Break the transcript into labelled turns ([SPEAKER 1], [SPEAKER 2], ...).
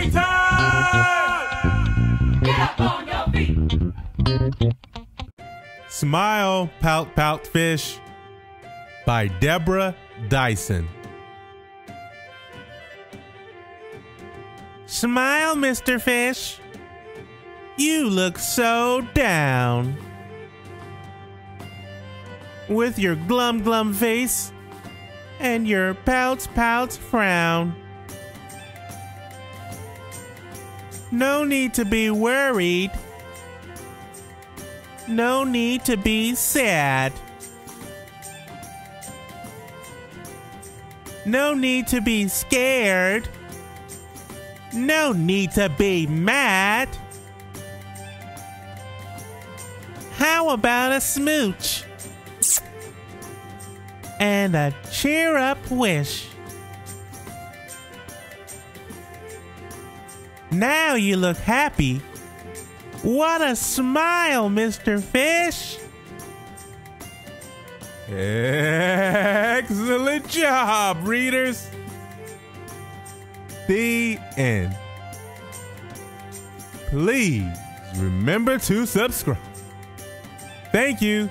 [SPEAKER 1] It's time! Smile, Pout Pout Fish by Deborah Diesen. Smile, Mr. Fish. You look so down. With your glum glum face and your pout pout frown. No need to be worried. No need to be sad. No need to be scared. No need to be mad. How about a smooch? And a cheer up wish. Now you look happy. What a smile, Mr. Fish! Excellent job, readers! The end. Please remember to subscribe. Thank you.